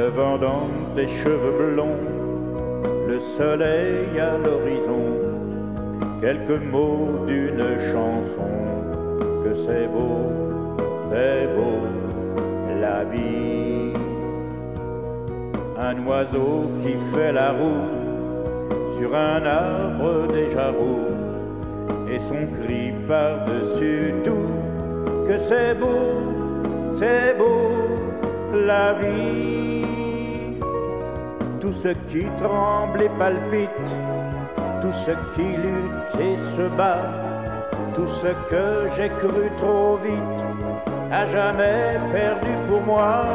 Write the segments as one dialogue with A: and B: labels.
A: vent dans tes cheveux blonds, le soleil à l'horizon, quelques mots d'une chanson, que c'est beau, c'est beau, la vie. Un oiseau qui fait la roue sur un arbre déjà roux, et son cri par-dessus tout, que c'est beau, c'est beau, la vie. Tout ce qui tremble et palpite, tout ce qui lutte et se bat, tout ce que j'ai cru trop vite, à jamais perdu pour moi.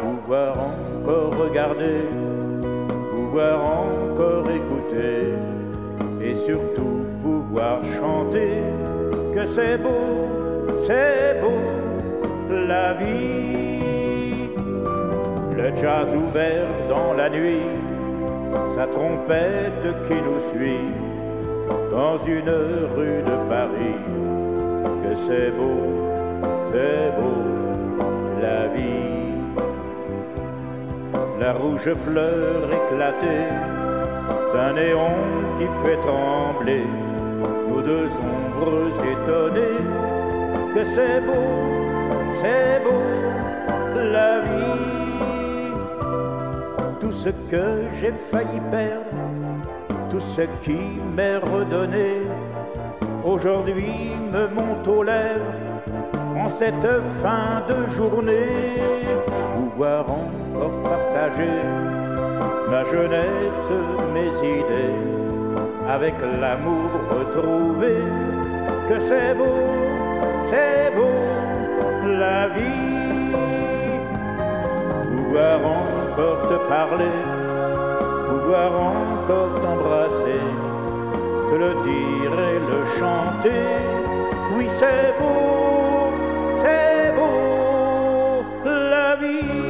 A: Pouvoir encore regarder, pouvoir encore écouter, et surtout pouvoir chanter que c'est beau, c'est beau, la vie. Le jazz ouvert dans la nuit, sa trompette qui nous suit dans une rue de Paris. Que c'est beau, c'est beau, la vie. La rouge fleur éclatée d'un néon qui fait trembler nos deux ombres étonnées. Que c'est beau, c'est beau, ce que j'ai failli perdre, tout ce qui m'est redonné, aujourd'hui me monte aux lèvres en cette fin de journée. Pouvoir encore partager ma jeunesse, mes idées, avec l'amour retrouvé, que c'est beau, c'est beau, te parler, pouvoir encore t'embrasser, te le dire et le chanter. Oui, c'est beau, c'est beau, la vie.